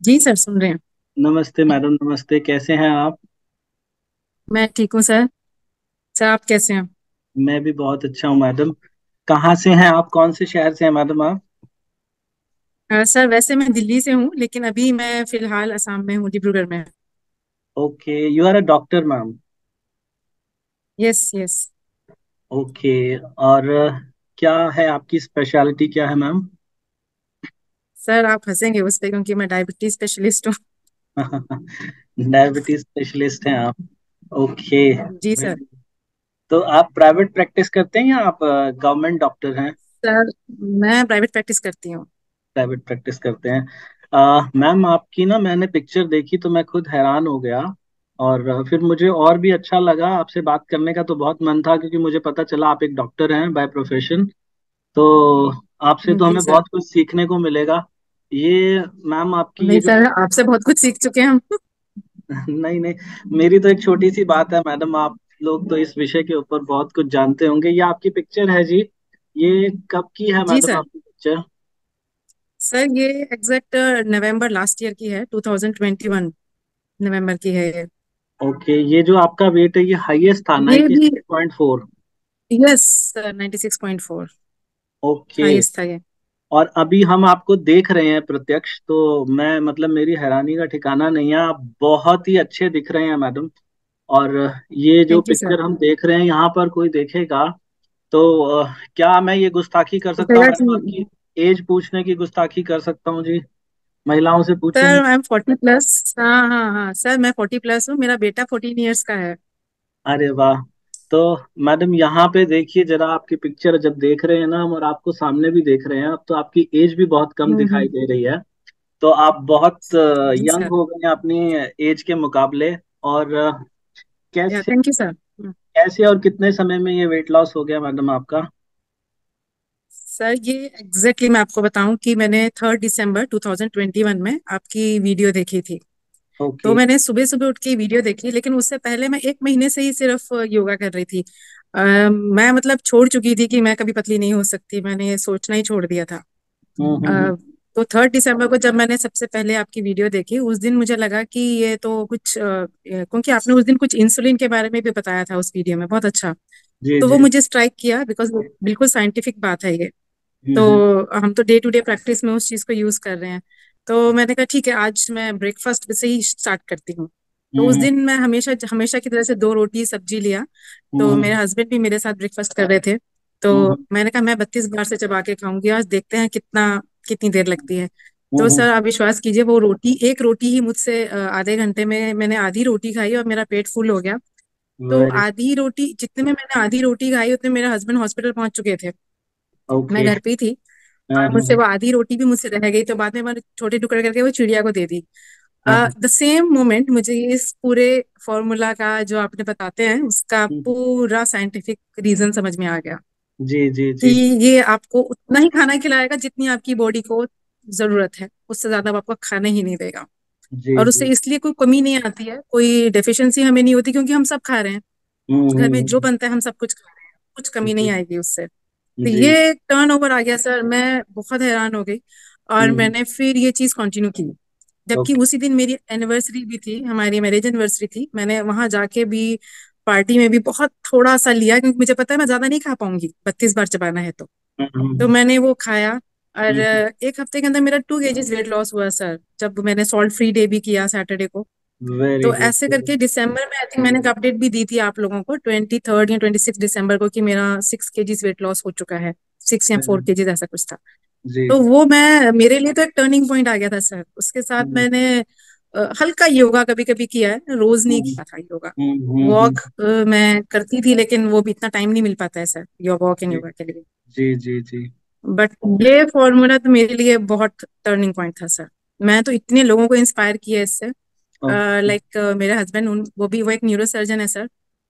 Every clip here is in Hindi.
जी सर सुन रहे हैं। नमस्ते मैडम नमस्ते। कैसे हैं आप? मैं ठीक हूँ सर। सर आप कैसे हैं? मैं भी बहुत अच्छा हूँ मैडम। कहाँ से हैं आप? कौन से शहर से हैं मैडम आप? अ, सर वैसे मैं दिल्ली से हूँ लेकिन अभी मैं फ़िलहाल असम में हूँ डिब्रूगढ़ में। Okay you are a doctor ma'am? Yes yes. Okay और अ, क्या है आपकी स्पेशलिटी? क्या है मैम? सर आप हंसेंगे उस पे क्योंकि मैं डायबिटीज़ स्पेशलिस्ट हूँ। डायबिटीज़ स्पेशलिस्ट हैं आप। ओके जी सर तो आप प्राइवेट प्रैक्टिस करते हैं या आप गवर्नमेंट डॉक्टर हैं? सर मैं प्राइवेट प्रैक्टिस करती हूँ। प्राइवेट प्रैक्टिस करते हैं। मैम आपकी ना मैंने पिक्चर देखी तो मैं खुद हैरान हो गया। और फिर मुझे और भी अच्छा लगा आपसे बात करने का तो बहुत मन था क्योंकि मुझे पता चला आप एक डॉक्टर हैं बाय प्रोफेशन तो आपसे तो हमें बहुत कुछ सीखने को मिलेगा। ये मैम आपकी नहीं सर आपसे बहुत कुछ सीख चुके हैं हम। नहीं नहीं मेरी तो एक छोटी सी बात है मैडम आप लोग तो इस विषय के ऊपर बहुत कुछ जानते होंगे। ये आपकी पिक्चर है जी। ये कब की है मैडम आपकी पिक्चर? सर ये एग्जैक्ट नवंबर लास्ट ईयर की है 2021 नवंबर की है ये। ओके ये जो आपका वेट है ये हाईएस्ट था ये नाइन्टी भी six point four. Yes sir 96.4 okay. ये और अभी हम आपको देख रहे हैं प्रत्यक्ष तो मैं मतलब मेरी हैरानी का ठिकाना नहीं है आप बहुत ही अच्छे दिख रहे हैं मैडम। और ये जो पिक्चर हम देख रहे हैं यहाँ पर कोई देखेगा तो क्या मैं ये गुस्ताखी कर सकता हूँ? आपकी एज पूछने की गुस्ताखी कर सकता हूँ जी। महिलाओं से पूछेंगे सर एम फोर्टी प्लस हाँ हाँ हाँ। सर मैं फोर्टी प्लस हूँ मेरा बेटा फोर्टीन ईयर्स का है। अरे वाह। तो मैडम यहाँ पे देखिए जरा आपकी पिक्चर जब देख रहे हैं ना हम और आपको सामने भी देख रहे हैं अब तो आपकी एज भी बहुत कम हम्म दिखाई हम्म। दे रही है। तो आप बहुत यंग हो गए हैं अपनी एज के मुकाबले और कैसे थैंक यू सर कैसे और कितने समय में ये वेट लॉस हो गया मैडम आपका? सर ये एग्जैक्टली exactly मैं आपको बताऊँ कि मैंने थर्ड दिसंबर 2021 में आपकी वीडियो देखी थी। तो मैंने सुबह सुबह उठ के वीडियो देखी लेकिन उससे पहले मैं एक महीने से ही सिर्फ़ योगा कर रही थी। अ, मैं मतलब छोड़ चुकी थी कि मैं कभी पतली नहीं हो सकती मैंने ये सोचना ही छोड़ दिया था। हम्म हम्म हम्म, तो थर्ड दिसंबर को जब मैंने सबसे पहले आपकी वीडियो देखी उस दिन मुझे लगा कि ये तो कुछ क्योंकि आपने उस दिन कुछ इंसुलिन के बारे में भी बताया था उस वीडियो में बहुत अच्छा। जी तो जी. वो मुझे स्ट्राइक किया बिकॉज़ बिल्कुल साइंटिफिक बात है ये। तो हम तो डे टू डे प्रैक्टिस में उस चीज़ को यूज़ कर रहे हैं। तो मैंने कहा ठीक है आज मैं ब्रेकफास्ट से ही स्टार्ट करती हूँ. तो उस हम्म। दिन मैं हमेशा हमेशा की तरह से दो रोटी सब्ज़ी लिया। तो हम्म। मेरे हस्बैंड भी मेरे साथ ब्रेकफास्ट कर रहे थे। तो हम्म। मैंने कहा मैं बत्तीस बार से चबा के खाऊँगी आज देखते हैं कितना कितनी देर लगती है। तो सर आप विश्वास कीजिए वो रोटी एक रोटी ही मुझसे आधे घंटे में मैंने आधी रोटी खाई और मेरा पेट फुल हो गया। तो आधी रोटी जितने में मैंने आधी रोटी खाई उतने मेरे हस्बैंड हॉस्पिटल पहुँच चुके थे। मैं घर पे ही थी। और हाँ मुझसे वो आधी रोटी भी मुझसे रह गई तो बाद में मैंने छोटे टुकड़े करके वो चिड़िया को दे दी। हाँ हाँ, द सेम मोमेंट मुझे इस पूरे फॉर्मूला का जो आपने बताते हैं उसका पूरा साइंटिफिक रीजन समझ में आ गया। जी जी जी। कि ये आपको उतना ही खाना खिलाएगा जितनी आपकी बॉडी को ज़रूरत है। उससे ज़्यादा आपको खाने ही नहीं देगा। जी और उससे जी इसलिए कोई कमी नहीं आती है कोई डेफिशिएंसी हमें नहीं होती क्योंकि हम सब खा रहे हैं। घर में जो बनता है हम सब कुछ खा रहे हैं। कुछ कमी नहीं जी। आएगी उससे। तो ये टर्न ओवर आ गया सर मैं बहुत हैरान हो गई और हम्म। मैंने फिर ये चीज़ कंटिन्यू की। जबकि उसी दिन मेरी एनिवर्सरी भी थी हमारी मैरिज एनिवर्सरी थी। मैंने वहाँ जाके भी पार्टी में भी बहुत थोड़ा सा लिया क्योंकि मुझे पता है मैं ज़्यादा नहीं खा पाऊँगी। बत्तीस बार चबाना है तो। तो हम्म मैंने वो खाया और हम्म। एक हफ़्ते के अंदर मेरा टू केजीज वेट लॉस हुआ सर जब मैंने सॉल्ट फ्री डे भी किया सैटरडे को। वेरी तो ऐसे करके दिसंबर में आई थिंक मैंने एक अपडेट भी दी थी आप लोगों को ट्वेंटी थर्ड या ट्वेंटी सिक्स दिसंबर को कि मेरा सिक्स केजीज वेट लॉस हो चुका है सिक्स या फोर केजीज ऐसा कुछ था। जी। तो वो मैं मेरे लिए तो एक टर्निंग पॉइंट आ गया था सर उसके साथ हम्म। मैंने हल्का योगा कभी कभी किया है रोज नहीं हम्म। किया था योगा। हम्म हम्म हम्म, वॉक मैं करती थी लेकिन वो भी इतना टाइम नहीं मिल पाता है sir yoga walk and yoga के लिए। जी जी जी। बट ये फॉर्मूला तो मेरे लिए बहुत टर्निंग पॉइंट था सर मैं तो इतने लोगों को इंस्पायर किया इससे। लाइक मेरे हस्बैंड उन वो भी वो एक न्यूरो सर्जन है सर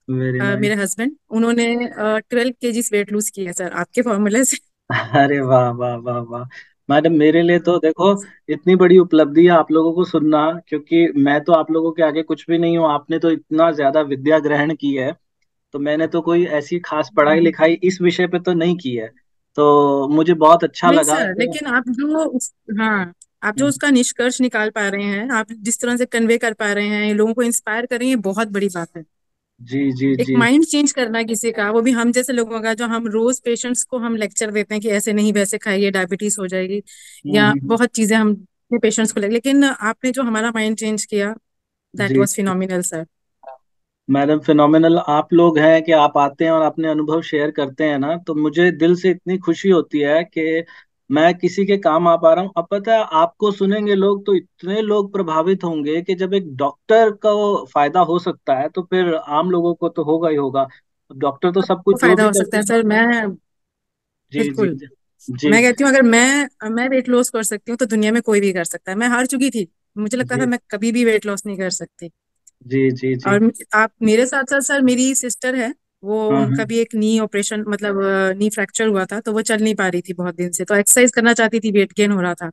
वेरी मेरे हस्बैंड उन्होंने ट्वेल्व केजीज वेट लूज किया सर आपके फॉर्मूले से अरे वाह वाह वाह वाह। मैडम मेरे लिए तो देखो इतनी बड़ी उपलब्धि है आप लोगों को सुनना क्योंकि मैं तो आप लोगों के आगे कुछ भी नहीं हूँ आपने तो इतना ज़्यादा विद्या ग्रहण की है तो मैंने तो कोई ऐसी खास पढ़ाई लिखाई इस विषय पे तो नहीं की है। तो मुझे बहुत अच्छा लगा सर लेकिन आप जो हाँ। आप जो हम्म, उसका निष्कर्ष निकाल पा रहे हैं आप जिस तरह से कन्वे कर पा रहे हैं लोगों को इंस्पायर कर रहे हैं ये बहुत बड़ी बात है। जी जी एक माइंड चेंज करना किसी का वो भी हम जैसे लोगों का जो हम रोज पेशेंट्स को हम लेक्चर देते हैं कि ऐसे नहीं वैसे खाइए डायबिटीज़ हो जाएगी हम्म या हम्म, बहुत चीज़ें हम पेशेंट्स को लगे लेकिन आपने जो हमारा माइंड चेंज किया that was phenomenal sir madam phenomenal आप लोग हैं कि आप आते हैं और अपने अनुभव शेयर करते हैं ना तो मुझे दिल से इतनी खुशी होती है कि मैं किसी के काम आ पा रहा हूँ। अब पता है आपको सुनेंगे लोग तो इतने लोग प्रभावित होंगे कि जब एक डॉक्टर का फ़ायदा हो सकता है तो फिर आम लोगों को तो होगा ही होगा। डॉक्टर तो सब कुछ फ़ायदा हो सकता है सर। मैं जी जी बिल्कुल। जी जी। मैं कहती हूँ अगर मैं मैं वेट लॉस कर सकती हूँ तो दुनिया में कोई भी कर सकता है। मैं हार चुकी थी। मुझे लगता था मैं कभी भी वेट लॉस नहीं कर सकती। जी जी जी। और आप मेरे साथ साथ सर मेरी सिस्टर है। वो हाँ उनका हाँ। भी एक नी ऑपरेशन मतलब नी फ्रैक्चर हुआ था तो वो चल नहीं पा रही थी बहुत दिन से। तो एक्सरसाइज करना चाहती थी वेट गेन हो रहा था।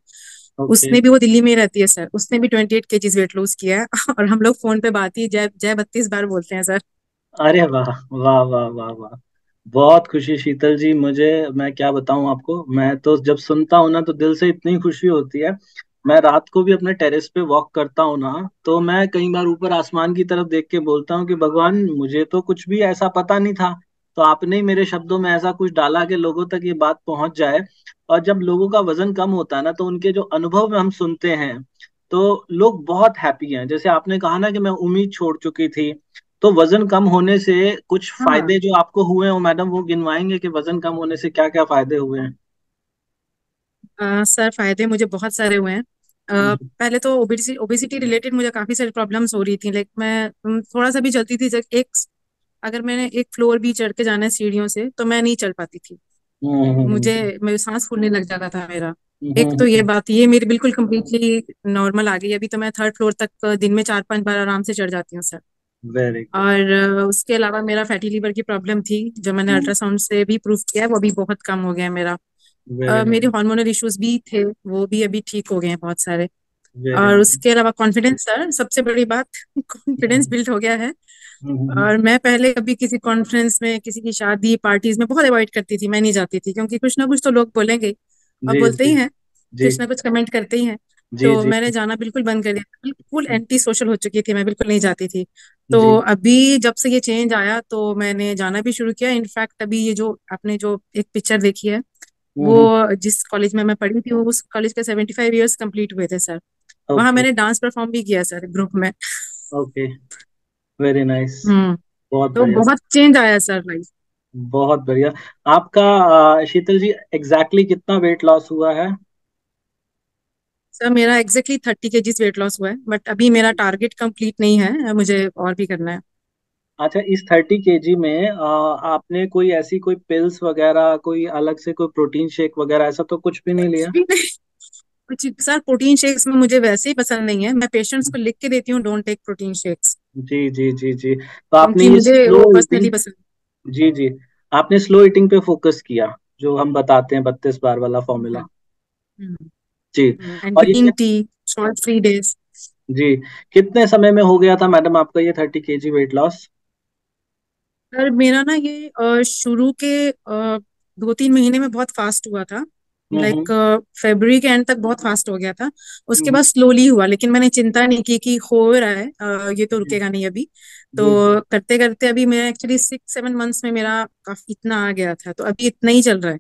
उसने भी वो दिल्ली में रहती है सर उसने भी twenty eight KGs weight lose किया है और हम लोग फ़ोन पे बात ही जय जय बत्तीस बार बोलते हैं सर अरे वाह वाह वाह वाह वाह। बहुत खुशी शीतल जी। मुझे मैं क्या बताऊँ आपको? मैं तो जब सुनता हूँ ना तो दिल से इतनी खुशी होती है। मैं रात को भी अपने टेरेस पे वॉक करता हूँ ना तो मैं कई बार ऊपर आसमान की तरफ़ देख के बोलता हूँ कि भगवान मुझे तो कुछ भी ऐसा पता नहीं था। तो आपने ही मेरे शब्दों में ऐसा कुछ डाला कि लोगों तक ये बात पहुँच जाए। और जब लोगों का वज़न कम होता है ना तो उनके जो अनुभव हम सुनते हैं तो लोग बहुत हैप्पी हैं। जैसे आपने कहा ना कि मैं उम्मीद छोड़ चुकी थी तो वज़न कम होने से कुछ हाँ। फ़ायदे जो आपको हुए हो मैडम वो गिनवाएँगे कि वज़न कम होने से क्या क्या फ़ायदे हुए हैं? सर फ़ायदे मुझे बहुत सारे हुए हैं। अ, हम्म, पहले तो ओबेसिटी ओबेसिटी रिलेटेड मुझे काफ़ी सारी प्रॉब्लम्स हो रही थी लाइक मैं थोड़ा सा भी चलती थी जब एक अगर मैंने एक फ्लोर भी चढ़ के जाना है सीढ़ियों से तो मैं नहीं चल पाती थी। मुझे हम्म, मेरे सांस फूलने लग जाता था मेरा। एक तो ये हम्म, बात ये मेरी बिल्कुल कम्प्लीटली नॉर्मल आ गई। अभी तो मैं थर्ड फ्लोर तक दिन में चार पाँच बार आराम से चढ़ जाती हूँ सर और उसके अलावा मेरा फैटी लीवर की प्रॉब्लम थी जो मैंने अल्ट्रासाउंड से भी प्रूफ किया है वो भी बहुत कम हो गया मेरा। मेरे हार्मोनल इश्यूज़ भी थे वो भी अभी ठीक हो गए हैं बहुत सारे। और उसके अलावा कॉन्फिडेंस सर सबसे बड़ी बात कॉन्फिडेंस बिल्ड हो गया है। हम्म, और मैं पहले कभी किसी कॉन्फ्रेंस में किसी की शादी पार्टीज़ में बहुत अवॉइड करती थी मैं नहीं जाती थी क्योंकि कुछ ना कुछ तो लोग बोलेंगे और बोलते ही हैं कुछ ना कुछ कमेंट करते ही हैं। तो मैंने जाना बिल्कुल बंद कर दिया बिल्कुल एंटी सोशल हो चुकी थी मैं बिल्कुल नहीं जाती थी। तो अभी जब से ये चेंज आया तो मैंने जाना भी शुरू किया। इनफैक्ट अभी ये जो आपने जो एक पिक्चर देखी है वो हम्म। जिस कॉलेज में मैं पढ़ी थी वो उस कॉलेज के सेवेंटी फाइव ईयर्स कंप्लीट हुए थे सर वहाँ ओके मैंने डांस परफॉर्म भी किया सर ग्रुप में। ओके वेरी नाइस बहुत तो बहुत चेंज आया सर लाइफ बहुत बढ़िया। आपका शीतल जी एग्जैक्टली exactly कितना वेट लॉस हुआ है? सर मेरा exactly thirty KGs weight loss हुआ है बट अभी मेरा टारगेट कंप्लीट नहीं है मुझे और भी करना है। अच्छा इस थर्टी केजी में अ, आपने कोई ऐसी कोई पिल्स वगैरह कोई अलग से कोई प्रोटीन शेक वगैरह ऐसा तो कुछ भी नहीं लिया? कुछ भी नहीं। सर प्रोटीन शेक्स में मुझे वैसे ही पसंद नहीं है। मैं पेशेंट्स को लिख के देती हूँ डोंट टेक प्रोटीन शेक्स जी जी जी जी। तो आपने मुझे स्लो वो पर्सनली पसंद जी जी। आपने स्लो ईटिंग पे फोकस किया जो हम बताते हैं बत्तीस बार वाला फॉर्मूला जी। एंड और green tea short three days जी। कितने समय में हो गया था मैडम आपका ये thirty KG weight loss sir मेरा ना ये अ, शुरू के दो तीन महीने में बहुत फास्ट हुआ था। हम्म लाइक हम्म फरवरी के एंड तक बहुत फास्ट हो गया था। उसके हम्म, बाद स्लोली हुआ लेकिन मैंने चिंता नहीं की कि हो रहा है अ, ये तो रुकेगा नहीं अभी। जी जी। तो करते करते अभी मैं एक्चुअली सिक्स सेवन मंथ्स में मेरा काफ़ी इतना आ गया था तो अभी इतना ही चल रहा है।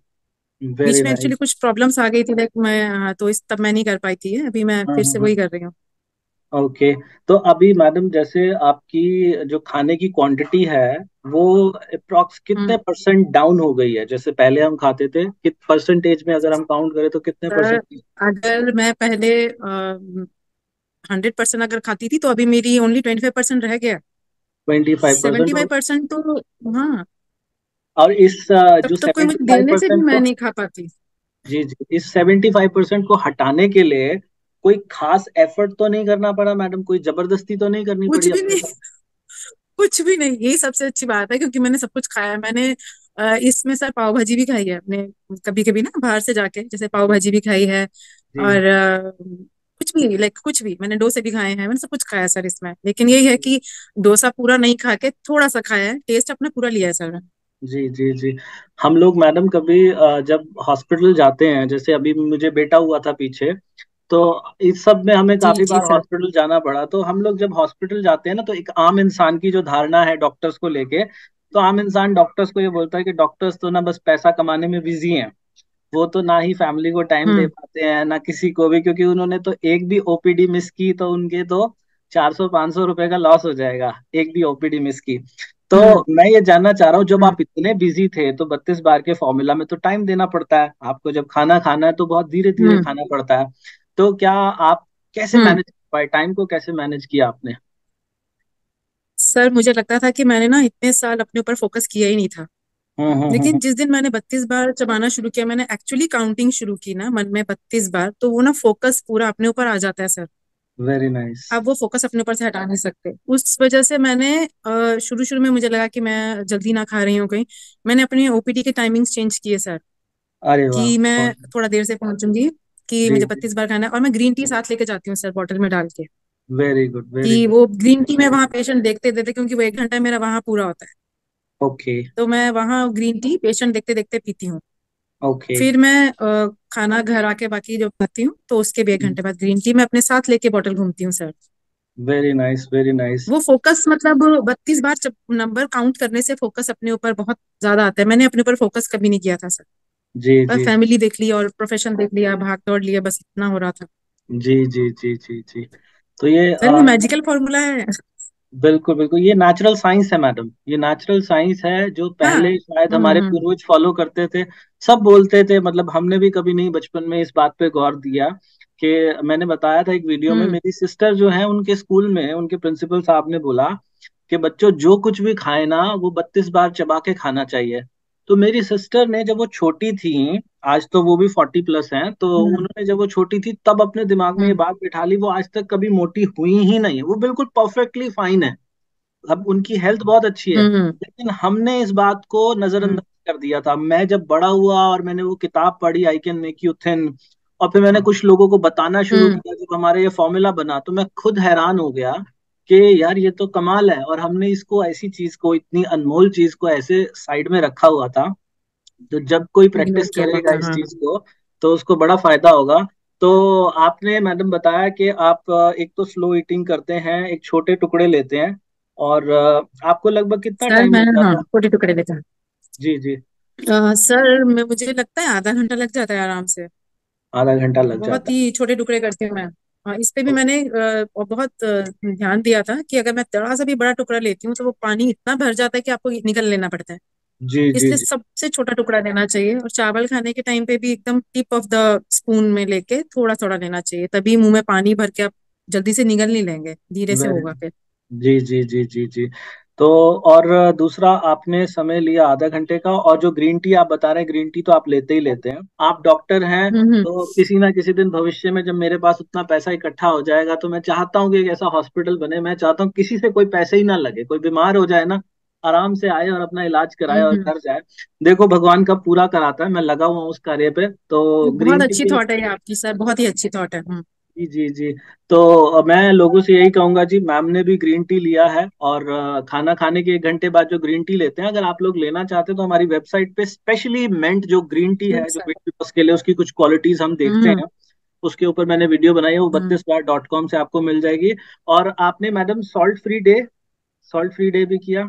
वेरी बीच में एक्चुअली नाइस कुछ प्रॉब्लम्स आ गई थी लाइक मैं हाँ, तो इस तब मैं नहीं कर पाई थी अभी मैं हाँ फिर हाँ से हाँ। वही कर रही हूँ। ओके तो अभी मैडम जैसे आपकी जो खाने की क्वांटिटी है वो अप्रोक्स कितने हम्म। परसेंट डाउन हो गई है? जैसे पहले हम खाते थे कित परसेंटेज में अगर हम काउंट करें तो कितने परसेंट अगर मैं पहले हंड्रेड परसेंट अगर खाती थी तो अभी मेरी ओनली ट्वेंटी फाइव परसेंट रह गया। Twenty five seventy five percent तो हाँ। और इस तब जो तो कोई सेवेंटी मुझे देने से भी मैं नहीं खा पाती। जी जी। इस सेवेंटी फाइव परसेंट को हटाने के लिए कोई खास एफर्ट तो नहीं करना पड़ा मैडम कोई ज़बरदस्ती तो नहीं करनी कुछ पड़ी भी नहीं कुछ भी नहीं यही सबसे अच्छी बात है क्योंकि मैंने सब कुछ खाया है। मैंने इसमें सर पाव भाजी भी खाई है अपने कभी कभी ना बाहर से जाके जैसे पाव भाजी भी खाई है और कुछ भी लाइक कुछ भी मैंने डोसे भी खाए हैं मैंने सब कुछ खाया सर इसमें। लेकिन यही है कि डोसा पूरा नहीं खा के थोड़ा सा खाया है टेस्ट अपना पूरा लिया है सर जी जी जी। हम लोग मैडम कभी जब हॉस्पिटल जाते हैं जैसे अभी मुझे बेटा हुआ था पीछे तो इस सब में हमें काफ़ी बार हॉस्पिटल जाना पड़ा। तो हम लोग जब हॉस्पिटल जाते हैं ना तो एक आम इंसान की जो धारणा है डॉक्टर्स को लेके तो आम इंसान डॉक्टर्स को ये बोलता है कि डॉक्टर्स तो ना बस पैसा कमाने में बिज़ी हैं। वो तो ना ही फैमिली को टाइम दे हम्म। पाते हैं ना किसी को भी क्योंकि उन्होंने तो एक भी ओपीडी मिस की तो उनके तो चार सौ पाँच सौ रुपए का लॉस हो जाएगा एक भी ओपीडी मिस की। तो हम्म। मैं ये जानना चाह रहा हूँ जब हम्म। आप इतने बिज़ी थे तो बत्तीस बार के फॉर्मूला में तो टाइम देना पड़ता है। आपको जब खाना खाना है तो बहुत धीरे धीरे हम्म। खाना पड़ता है। तो क्या आप कैसे हम्म। मैनेज कर पाए टाइम को कैसे मैनेज किया आपने? सर मुझे लगता था कि मैंने ना इतने साल अपने ऊपर फोकस किया ही नहीं था। हम्म हम्म लेकिन हम्म जिस दिन मैंने बत्तीस बार चबाना शुरू किया मैंने एक्चुअली काउंटिंग शुरू की ना मन में बत्तीस बार तो वो ना फोकस पूरा अपने ऊपर आ जाता है सर। वेरी नाइस आप वो फोकस अपने ऊपर से हटा नहीं सकते। उस वजह से मैंने शुरू शुरू में मुझे लगा कि मैं जल्दी ना खा रही हूँ कहीं। मैंने अपने ओपीडी के टाइमिंग्स चेंज किए सर अरे कि मैं थोड़ा देर से पहुंचूँगी। कि मुझे जी। बत्तीस बार खाना है और मैं ग्रीन टी साथ लेके जाती हूँ सर बॉटल में डाल के। वेरी गुड वेरी कि वो ग्रीन टी में वहाँ पेशेंट देखते देखते क्योंकि वो एक घंटा मेरा वहाँ पूरा होता है। ओके। तो मैं वहाँ ग्रीन टी पेशेंट देखते देखते पीती हूँ। ओके। फिर मैं खाना घर आके बाकी जो खाती हूँ तो उसके भी एक घंटे बाद ग्रीन टी मैं अपने साथ लेके बॉटल घूमती हूँ sir. Very nice very nice. वो फोकस मतलब बत्तीस बार नंबर काउंट करने से फोकस अपने ऊपर बहुत ज़्यादा आता है। मैंने अपने ऊपर फोकस कभी नहीं किया था सर। जी बस जी। फैमिली देख ली और प्रोफेशन देख लिया भाग दौड़ लिया बस इतना हो रहा था। जी जी जी जी जी। तो ये सर ये मैजिकल फॉर्मूला है। बिल्कुल बिल्कुल। ये नेचुरल साइंस है मैडम ये नेचुरल साइंस है जो हाँ। पहले शायद हम्म हमारे हम्म। पूर्वज फॉलो करते थे। सब बोलते थे मतलब हमने भी कभी नहीं बचपन में इस बात पे गौर दिया कि मैंने बताया था एक वीडियो में हम्म। मेरी सिस्टर जो है उनके स्कूल में उनके प्रिंसिपल साहब ने बोला कि बच्चों जो कुछ भी खाए ना वो बत्तीस बार चबा के खाना चाहिए। तो मेरी सिस्टर ने जब वो छोटी थी आज तो वो भी फोर्टी प्लस हैं तो हम्म। उन्होंने जब वो छोटी थी तब अपने दिमाग में ये हम्म। बात बिठा ली वो आज तक कभी मोटी हुई ही नहीं है। वो बिल्कुल परफेक्टली फाइन है। अब उनकी हेल्थ बहुत अच्छी है हम्म। लेकिन हमने इस बात को नजरअंदाज कर दिया था। मैं जब बड़ा हुआ और मैंने वो किताब पढ़ी I can make you thin और फिर मैंने कुछ लोगों को बताना शुरू किया जब हमारे ये फॉर्मूला बना तो मैं खुद हैरान हो गया कि यार ये तो कमाल है और हमने इसको ऐसी चीज़ को इतनी अनमोल चीज़ को ऐसे साइड में रखा हुआ था तो जब कोई प्रैक्टिस करेगा इस हाँ। चीज़ को तो उसको बड़ा फ़ायदा होगा। तो आपने मैडम बताया कि आप एक तो स्लो ईटिंग करते हैं एक छोटे टुकड़े लेते हैं और आपको लगभग कितना सर टाइम हाँ छोटे टुकड़े लेता जी जी। अ, सर मैं मुझे लगता है आधा घंटा लग जाता है आराम से। आधा घंटा लग बहुत जाता ही। छोटे टुकड़े करती हूँ मैं। हाँ इस पे भी मैंने बहुत ध्यान दिया था कि अगर मैं थोड़ा सा भी बड़ा टुकड़ा लेती हूँ तो वो पानी इतना भर जाता है कि आपको निकल लेना पड़ता है। जी जी इसलिए जी। सबसे छोटा टुकड़ा लेना चाहिए और चावल खाने के टाइम पे भी एकदम टिप ऑफ़ द स्पून में लेके थोड़ा थोड़ा लेना चाहिए तभी मुँह में पानी भर के आप जल्दी से निगल नहीं लेंगे धीरे से होगा फिर। जी जी जी जी जी। तो और दूसरा आपने समय लिया आधा घंटे का और जो ग्रीन टी आप बता रहे हैं ग्रीन टी तो आप लेते ही लेते हैं। आप डॉक्टर हैं हम्म हम्म। तो किसी ना किसी दिन भविष्य में जब मेरे पास उतना पैसा इकट्ठा हो जाएगा तो मैं चाहता हूँ कि एक ऐसा हॉस्पिटल बने। मैं चाहता हूँ किसी से कोई पैसे ही ना लगे कोई बीमार हो जाए ना आराम से आए और अपना इलाज कराए हम्म और। घर जाए। देखो भगवान का पूरा कराता है मैं लगा हुआ हूँ उस कार्य पे तो बहुत अच्छी थॉट है आपकी सर बहुत ही अच्छी थॉट है। जी जी जी। तो मैं लोगों से यही कहूँगा जी मैम ने भी ग्रीन टी लिया है और खाना खाने के एक घंटे बाद जो ग्रीन टी लेते हैं अगर आप लोग लेना चाहते हैं तो हमारी वेबसाइट पे स्पेशली मेंट जो ग्रीन टी है जो वेट लॉस के लिए उसकी कुछ क्वालिटीज हम देखते हम्म। हैं उसके ऊपर मैंने वीडियो बनाई है वो हम्म। बत्तीस बार डॉट कॉम से आपको मिल जाएगी। और आपने madam salt free day salt free day भी किया?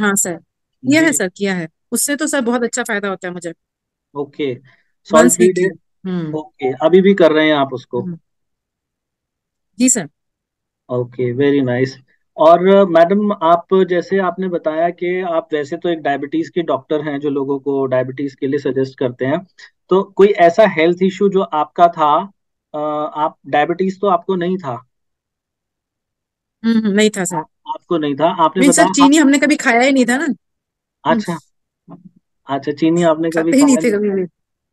हाँ सर। किया है सर किया है। उससे तो सर बहुत अच्छा फ़ायदा होता है मुझे। Okay. Salt free day? Hmm. Okay. अभी भी कर रहे हैं आप उसको। जी सर। ओके वेरी नाइस और मैडम आप जैसे आपने बताया कि आप वैसे तो एक डायबिटीज़ के डॉक्टर हैं जो लोगों को डायबिटीज़ के लिए सजेस्ट करते हैं। तो कोई ऐसा हेल्थ इशू जो आपका था आप डायबिटीज़ तो आपको नहीं था? हम्म नहीं था सर। आपको नहीं था? आपने सर बताया आप चीनी हमने कभी खाया ही नहीं था ना। अच्छा। अच्छा चीनी आपने कभी नहीं थे कभी भी।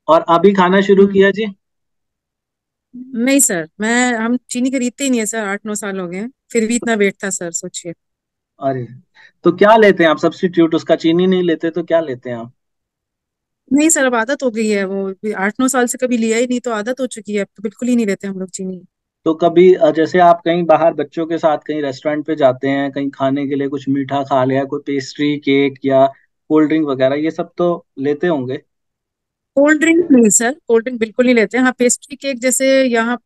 और अभी खाना शुरू हम्म। किया जी? नहीं सर मैं हम चीनी खरीदते ही नहीं है सर आठ नौ साल हो गए फिर भी इतना वेट था सर सोचिए। अरे तो क्या लेते हैं आप? सब्स्टिट्यूट उसका चीनी नहीं लेते तो क्या लेते हैं आप? नहीं सर अब आदत हो गई है वो आठ नौ साल से कभी लिया ही नहीं तो आदत हो चुकी है अब तो बिल्कुल ही नहीं लेते हम लोग चीनी। तो कभी जैसे आप कहीं बाहर बच्चों के साथ कहीं रेस्टोरेंट पे जाते हैं कहीं खाने के लिए कुछ मीठा खा लिया कोई पेस्ट्री केक या कोल्ड ड्रिंक वगैरह ये सब तो लेते होंगे। कोल्ड ड्रिंक नहीं सर कोल्ड ड्रिंक बिल्कुल नहीं लेते हैं। हाँ पेस्ट्री केक जैसे यहाँ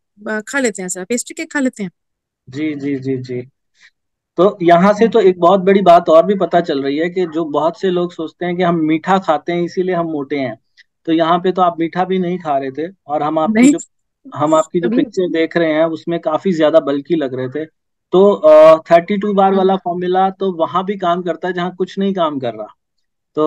खा लेते हैं सर। पेस्ट्री केक खा लेते हैं। जी जी जी जी। तो यहाँ से तो एक बहुत बड़ी बात और भी पता चल रही है कि जो बहुत से लोग सोचते हैं कि हम मीठा खाते हैं इसीलिए हम मोटे हैं। तो यहाँ पे तो आप मीठा भी नहीं खा रहे थे और हम आपकी जो हम आपकी जो पिक्चर देख रहे हैं उसमें काफ़ी ज़्यादा बल्की लग रहे थे। तो थर्टी टू बार वाला फॉर्मूला तो वहाँ भी काम करता है जहाँ कुछ नहीं काम कर रहा। तो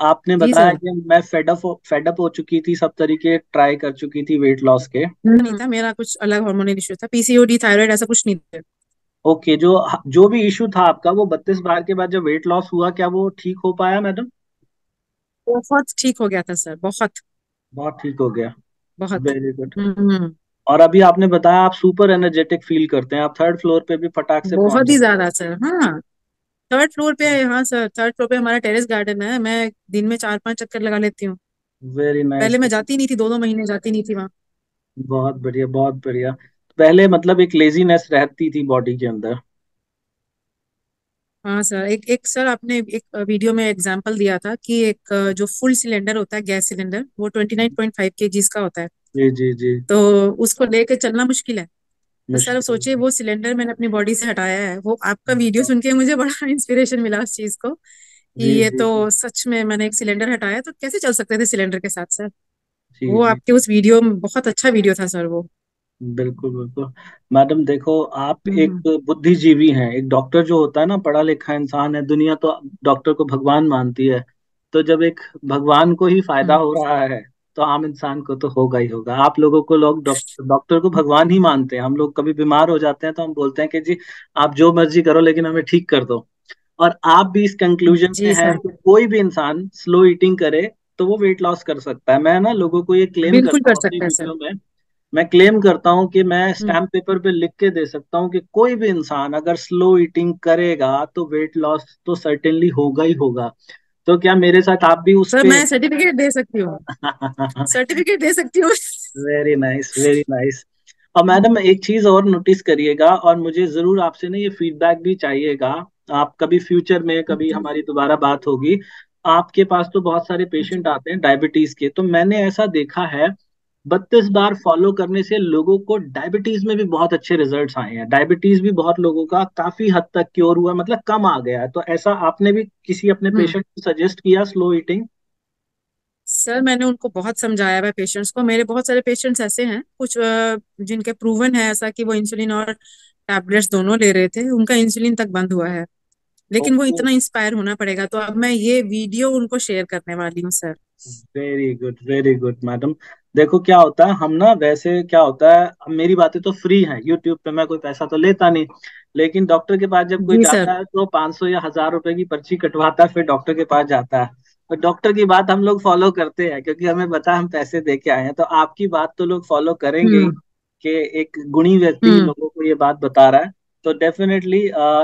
आपने बताया कि मैं फेडअप फेडअप हो चुकी थी सब तरीके ट्राई कर चुकी थी वेट लॉस के। नहीं था मेरा कुछ अलग हार्मोनल इश्यू था पीसीओडी थायराइड ऐसा कुछ नहीं था। ओके जो जो भी इशू था आपका वो बत्तीस बार के बाद जब वेट लॉस हुआ क्या वो ठीक हो पाया मैडम बहुत ठीक हो गया था सर बहुत। बहुत ठीक हो गया। बहुत। Very good hmm. और अभी आपने बताया आप सुपर एनर्जेटिक फील करते हैं आप थर्ड फ्लोर पे भी फटाक से बहुत ही ज़्यादा सर हाँ। थर्ड फ्लोर पे है हाँ सर थर्ड फ्लोर पे हमारा टेरेस गार्डन है। मैं दिन में चार पाँच चक्कर लगा लेती हूँ। वेरी नाइस पहले मैं जाती नहीं थी दो दो महीने जाती नहीं थी वहाँ। बहुत बढ़िया बहुत बढ़िया। पहले मतलब एक लेजीनेस रहती थी बॉडी के अंदर। हाँ सर एक एक सर आपने एक वीडियो में एग्जांपल दिया था कि एक जो फुल सिलेंडर होता है गैस सिलेंडर वो twenty nine point five KGs का होता है। जी जी जी। तो उसको लेके चलना मुश्किल है। तो सर सोचिए वो सिलेंडर मैंने अपनी बॉडी से हटाया है। वो आपका वीडियो सुन के मुझे बड़ा इंस्पिरेशन मिला उस चीज़ को कि ये तो सच में मैंने एक सिलेंडर हटाया तो कैसे चल सकते थे सिलेंडर के साथ सर? वो आपके उस वीडियो में बहुत अच्छा वीडियो था सर वो। बिल्कुल बिल्कुल. मैडम देखो आप एक हम्म. बुद्धिजीवी हैं। एक डॉक्टर जो होता है ना पढ़ा लिखा इंसान है दुनिया तो डॉक्टर को भगवान मानती है। तो जब एक भगवान को ही फ़ायदा हम्म. हो रहा है तो आम इंसान को तो होगा ही होगा। आप लोगों को लोग डॉक्टर डॉक्टर को भगवान ही मानते हैं। हम लोग कभी बीमार हो जाते हैं तो हम बोलते हैं कि जी आप जो मर्ज़ी करो लेकिन हमें ठीक कर दो। और आप भी इस कंक्लूजन में है कि कोई भी इंसान स्लो ईटिंग करे तो वो वेट लॉस कर सकता है। मैं ना लोगों को ये क्लेम बिल्कुल करता कर सकता है में मैं क्लेम करता हूँ कि मैं हम्म। स्टैम्प पेपर पे लिख के दे सकता हूँ कि कोई भी इंसान अगर स्लो ईटिंग करेगा तो वेट लॉस तो सर्टेनली होगा ही होगा। तो क्या मेरे साथ आप भी उस सर पे मैं सर्टिफिकेट दे सकती हूँ। सर्टिफिकेट दे सकती हूँ। वेरी नाइस वेरी नाइस और मैडम एक चीज़ और नोटिस करिएगा और मुझे ज़रूर आपसे ना ये फीडबैक भी चाहिएगा। आप कभी फ्यूचर में कभी हमारी दोबारा बात होगी। आपके पास तो बहुत सारे पेशेंट आते हैं डायबिटीज़ के। तो मैंने ऐसा देखा है बत्तीस बार फॉलो करने से लोगों को डायबिटीज़ में भी बहुत अच्छे रिज़ल्ट आए हैं। डायबिटीज़ भी बहुत लोगों का काफ़ी हद तक क्योर हुआ मतलब कम आ गया है। तो ऐसा आपने भी किसी अपने हम्म। पेशेंट को सजेस्ट किया स्लो ईटिंग सर मैंने उनको बहुत समझाया है पेशेंट्स को। मेरे बहुत सारे पेशेंट्स ऐसे हैं कुछ जिनके प्रूवन है ऐसा कि वो इंसुलिन और टैबलेट्स दोनों ले रहे थे उनका इंसुलिन तक बंद हुआ है। लेकिन वो इतना इंस्पायर होना पड़ेगा। तो अब मैं ये वीडियो उनको शेयर करने वाली हूँ sir very good very good madam देखो क्या होता है हम ना वैसे क्या होता है मेरी बातें तो फ्री हैं यूट्यूब पे मैं कोई पैसा तो लेता नहीं लेकिन डॉक्टर के पास जब कोई जाता है तो 500 या हज़ार रुपए की पर्ची कटवाता है फिर डॉक्टर के पास जाता है। तो डॉक्टर की बात हम लोग फॉलो करते हैं क्योंकि हमें पता हम पैसे दे के आए हैं तो आपकी बात तो लोग फॉलो करेंगे हम्म। कि एक गुणी व्यक्ति हम्म। लोगों को ये बात बता रहा है। तो डेफिनेटली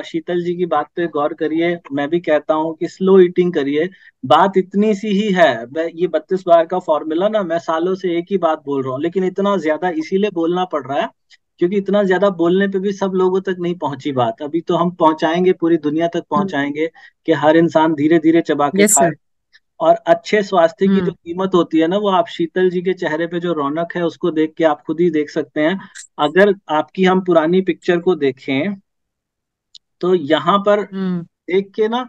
शीतल जी की बात पे गौर करिए मैं भी कहता हूँ कि स्लो ईटिंग करिए। बात इतनी सी ही है ये बत्तीस बार का फॉर्मूला ना मैं सालों से एक ही बात बोल रहा हूँ लेकिन इतना ज़्यादा इसीलिए बोलना पड़ रहा है क्योंकि इतना ज़्यादा बोलने पे भी सब लोगों तक नहीं पहुँची बात। अभी तो हम पहुंचाएँगे पूरी दुनिया तक पहुंचाएँगे कि हर इंसान धीरे धीरे चबा के खाए। और अच्छे स्वास्थ्य की जो हम्म। कीमत होती है ना वो आप शीतल जी के चेहरे पे जो रौनक है उसको देख के आप खुद ही देख सकते हैं। अगर आपकी हम पुरानी पिक्चर को देखें तो यहाँ पर हम्म। देख के ना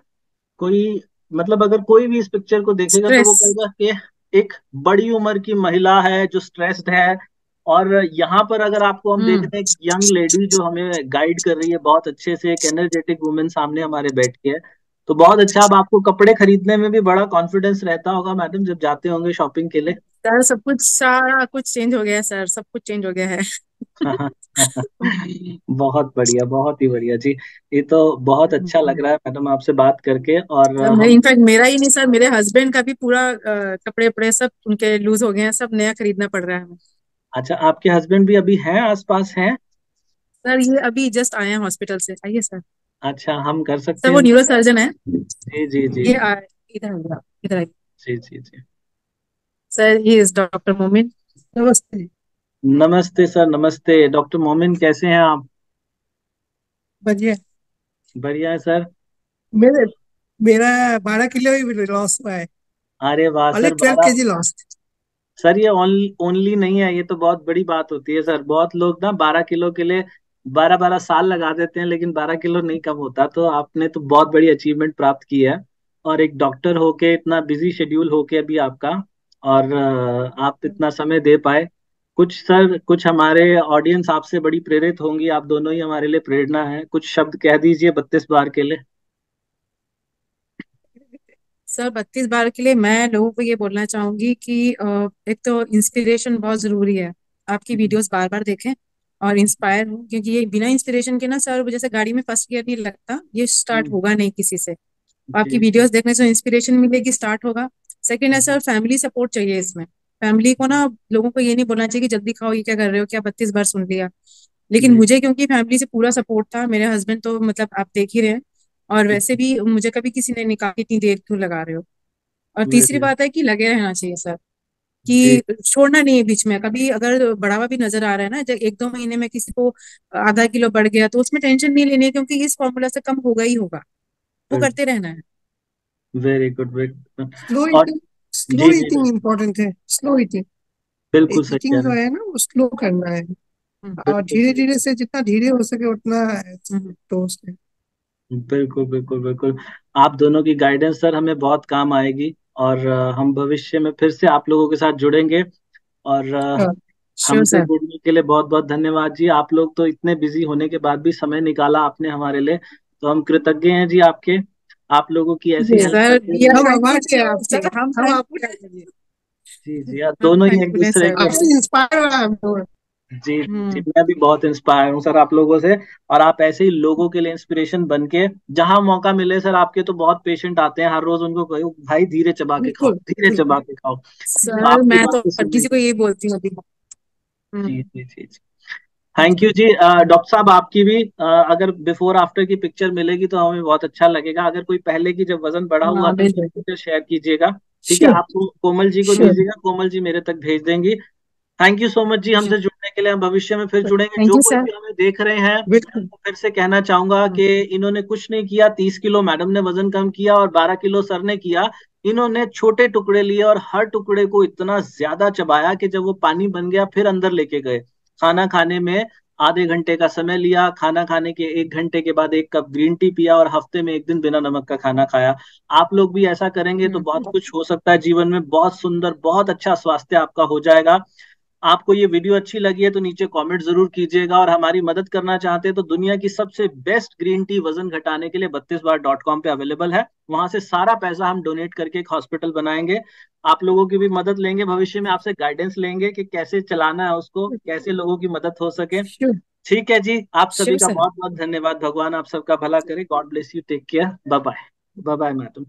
कोई मतलब अगर कोई भी इस पिक्चर को देखेगा तो वो कहेगा कि एक बड़ी उम्र की महिला है जो स्ट्रेस्ड है। और यहाँ पर अगर आपको हम देख हम्म। रहे हैं यंग लेडी जो हमें गाइड कर रही है बहुत अच्छे से एक एनर्जेटिक वुमेन सामने हमारे बैठ के। है तो बहुत अच्छा अब आपको कपड़े खरीदने में भी बड़ा कॉन्फिडेंस रहता होगा मैडम जब जाते होंगे शॉपिंग के लिए। सर सब कुछ सारा कुछ चेंज हो गया है सर सब कुछ चेंज हो गया है। बहुत बढ़िया बहुत ही बढ़िया जी। ये तो बहुत अच्छा लग रहा है मैडम आपसे बात करके और हम इनफैक्ट मेरा ही नहीं सर मेरे हस्बैंड का भी पूरा कपड़े वपड़े सब उनके लूज हो गए हैं सब नया खरीदना पड़ रहा है हमें। अच्छा आपके हस्बैंड भी अभी हैं आसपास हैं? सर ये अभी जस्ट आए हैं हॉस्पिटल से। आइए सर। अच्छा हम कर सकते सर हैं वो न्यूरो सर्जन है। जी जी जी। ये आ, इधर इधर आइए। जी जी जी। Sir he is doctor Momin. नमस्ते। नमस्ते सर नमस्ते। डॉक्टर मोमिन कैसे हैं आप? बढ़िया। बढ़िया है सर। मेरे मेरा बारह किलो ही लॉस हुआ है। अरे वाह सर ट्वेल्व बारह केजी लॉस सर ये ओनली ओनली नहीं है ये तो बहुत बड़ी बात होती है सर। बहुत लोग ना बारह किलो के लिए बारह बारह साल लगा देते हैं लेकिन बारह किलो नहीं कम होता। तो आपने तो बहुत बड़ी अचीवमेंट प्राप्त की है। और एक डॉक्टर होके इतना बिज़ी शेड्यूल होके अभी आपका और आप इतना समय दे पाए। कुछ सर कुछ हमारे ऑडियंस आपसे बड़ी प्रेरित होंगी। आप दोनों ही हमारे लिए प्रेरणा है। कुछ शब्द कह दीजिए बत्तीस बार के लिए। सर बत्तीस बार के लिए मैं लोगों को ये बोलना चाहूँगी कि एक तो इंस्पिरेशन बहुत ज़रूरी है। आपकी वीडियोस बार बार देखें। और इंस्पायर हो क्योंकि ये बिना इंस्पिरेशन के ना सर जैसे गाड़ी में फ़र्स्ट गियर नहीं लगता ये स्टार्ट हम्म, होगा नहीं किसी से। आपकी वीडियोस देखने से इंस्पिरेशन मिलेगी स्टार्ट होगा। सेकंड है सर फैमिली सपोर्ट चाहिए इसमें। फैमिली को ना लोगों को ये नहीं बोलना चाहिए कि जल्दी खाओ ये क्या कर रहे हो क्या बत्तीस बार सुन लिया। लेकिन मुझे क्योंकि फैमिली से पूरा सपोर्ट था मेरे हस्बैंड तो मतलब आप देख ही रहे हैं। और वैसे भी मुझे कभी किसी ने निकाल इतनी देर क्यों लगा रहे हो? और तीसरी बात है कि लगे रहना चाहिए सर। कि छोड़ना नहीं है बीच में। कभी अगर बढ़ावा भी नज़र आ रहा है ना जब एक दो महीने में किसी को आधा किलो बढ़ गया तो उसमें टेंशन नहीं लेनी है क्योंकि इस फॉर्मूला से कम होगा ही होगा। वो करते रहना है। Very good slow eating slow important है स्लो ईटिंग। बिल्कुल सही ईटिंग जो है। ना वो स्लो करना है। हम्म, और धीरे धीरे से जितना धीरे हो सके उतना हम्म, डोज है। बिल्कुल बिल्कुल बिल्कुल। आप दोनों की गाइडेंस सर हमें बहुत काम आएगी। और हम भविष्य में फिर से आप लोगों के साथ जुड़ेंगे। और हाँ, हमसे जुड़ने के लिए बहुत बहुत धन्यवाद जी। आप लोग तो इतने बिज़ी होने के बाद भी समय निकाला आपने हमारे लिए। तो हम कृतज्ञ हैं जी आपके। आप लोगों की ऐसी जी जी दोनों ही एक दूसरे जी जी हम्म। मैं भी बहुत इंस्पायर हूँ सर आप लोगों से और आप ऐसे ही लोगों के लिए इंस्पिरेशन बन के जहाँ मौका मिले सर आपके तो बहुत पेशेंट आते हैं हर रोज उनको कहो भाई धीरे चबा के खाओ धीरे चबा के खाओ। तो सर मैं तो किसी को यही बोलती हूँ जी हम्म। जी जी जी थैंक यू जी। डॉक्टर साहब आपकी भी अगर बिफोर आफ्टर की पिक्चर मिलेगी तो हमें बहुत अच्छा लगेगा। अगर कोई पहले की जब वज़न बढ़ा हुआ हाँ तो शेयर कीजिएगा। ठीक है आप कोमल जी को दीजिएगा कोमल जी मेरे तक भेज देंगी। थैंक यू सो मच जी हमसे जुड़ने के लिए हम भविष्य में फिर जुड़ेंगे। जो कोई भी हमें देख रहे हैं उनको फिर से कहना चाहूँगा कि इन्होंने कुछ नहीं किया तीस किलो मैडम ने वज़न कम किया और बारह किलो सर ने किया। इन्होंने छोटे टुकड़े लिए और हर टुकड़े को इतना ज़्यादा चबाया कि जब वो पानी बन गया फिर अंदर लेके गए। खाना खाने में आधे घंटे का समय लिया खाना खाने के एक घंटे के बाद एक कप ग्रीन टी पिया और हफ़्ते में एक दिन बिना नमक का खाना खाया। आप लोग भी ऐसा करेंगे तो बहुत कुछ हो सकता है जीवन में। बहुत सुंदर बहुत अच्छा स्वास्थ्य आपका हो जाएगा। आपको ये वीडियो अच्छी लगी है तो नीचे कमेंट ज़रूर कीजिएगा और हमारी मदद करना चाहते हैं तो दुनिया की सबसे बेस्ट ग्रीन टी वज़न घटाने के लिए बत्तीस बार डॉट कॉम पे अवेलेबल है। वहाँ से सारा पैसा हम डोनेट करके एक हॉस्पिटल बनाएँगे। आप लोगों की भी मदद लेंगे भविष्य में आपसे गाइडेंस लेंगे कि कैसे चलाना है उसको कैसे लोगों की मदद हो सके। ठीक है जी आप सभी का बहुत बहुत धन्यवाद। भगवान आप सबका भला करे। God bless you take care bye bye bye madam